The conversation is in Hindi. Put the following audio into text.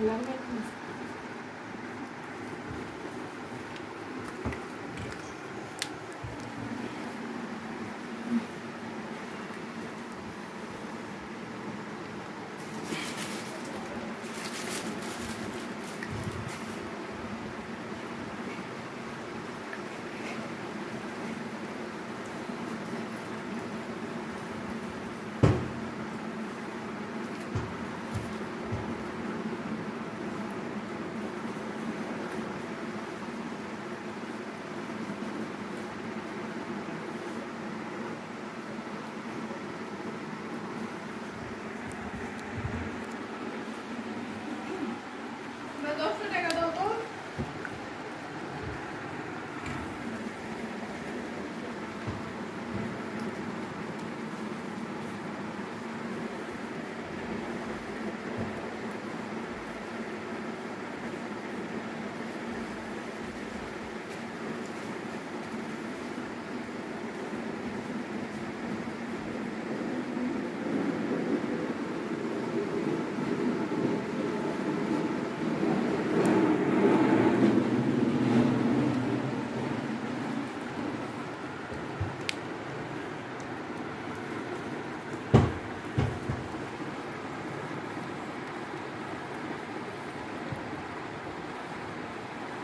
अल्लाह हाफिज़